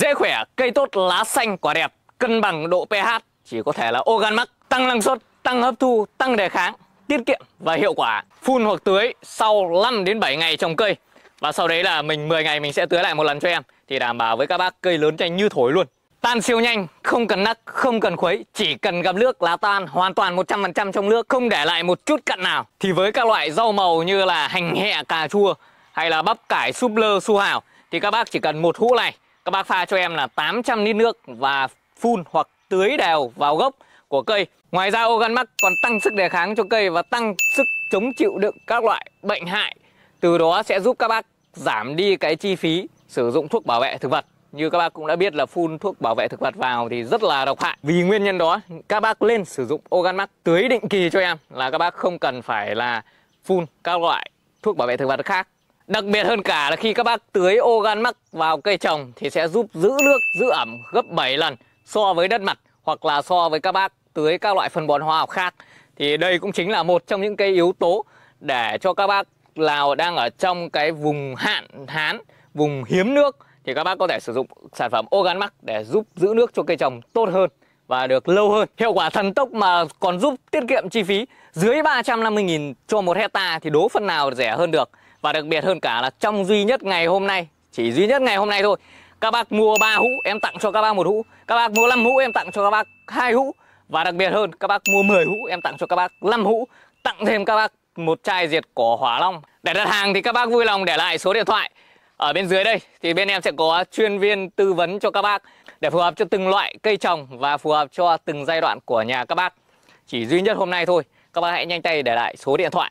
Dễ khỏe, cây tốt, lá xanh, quả đẹp, cân bằng độ pH chỉ có thể là organ max tăng năng suất, tăng hấp thu, tăng đề kháng, tiết kiệm và hiệu quả. Phun hoặc tưới sau 5 đến 7 ngày trồng cây. Và sau đấy là mình 10 ngày mình sẽ tưới lại một lần cho em thì đảm bảo với các bác cây lớn nhanh như thổi luôn. Tan siêu nhanh, không cần nắc, không cần khuấy, chỉ cần gặp nước lá tan hoàn toàn 100% trong nước, không để lại một chút cặn nào. Thì với các loại rau màu như là hành hẹ, cà chua hay là bắp cải, súp lơ, su hào thì các bác chỉ cần một hũ này, các bác pha cho em là 800 lít nước và phun hoặc tưới đều vào gốc của cây. Ngoài ra Organ còn tăng sức đề kháng cho cây và tăng sức chống chịu đựng các loại bệnh hại. Từ đó sẽ giúp các bác giảm đi cái chi phí sử dụng thuốc bảo vệ thực vật. Như các bác cũng đã biết là phun thuốc bảo vệ thực vật vào thì rất là độc hại. Vì nguyên nhân đó, các bác lên sử dụng Organ tưới định kỳ cho em là các bác không cần phải là phun các loại thuốc bảo vệ thực vật khác. Đặc biệt hơn cả là khi các bác tưới Organ vào cây trồng thì sẽ giúp giữ nước, giữ ẩm gấp 7 lần so với đất mặt hoặc là so với các bác tưới các loại phân bón hóa học khác. Thì đây cũng chính là một trong những cái yếu tố để cho các bác nào đang ở trong cái vùng hạn hán, vùng hiếm nước thì các bác có thể sử dụng sản phẩm Organ Max để giúp giữ nước cho cây trồng tốt hơn và được lâu hơn. Hiệu quả thần tốc mà còn giúp tiết kiệm chi phí dưới 350.000 cho một hecta thì đố phân nào rẻ hơn được. Và đặc biệt hơn cả là trong duy nhất ngày hôm nay, chỉ duy nhất ngày hôm nay thôi. Các bác mua 3 hũ em tặng cho các bác một hũ, các bác mua 5 hũ em tặng cho các bác hai hũ và đặc biệt hơn các bác mua 10 hũ em tặng cho các bác 5 hũ, tặng thêm các bác một chai diệt cỏ hỏa long. Để đặt hàng thì các bác vui lòng để lại số điện thoại ở bên dưới đây thì bên em sẽ có chuyên viên tư vấn cho các bác để phù hợp cho từng loại cây trồng và phù hợp cho từng giai đoạn của nhà các bác. Chỉ duy nhất hôm nay thôi, các bác hãy nhanh tay để lại số điện thoại.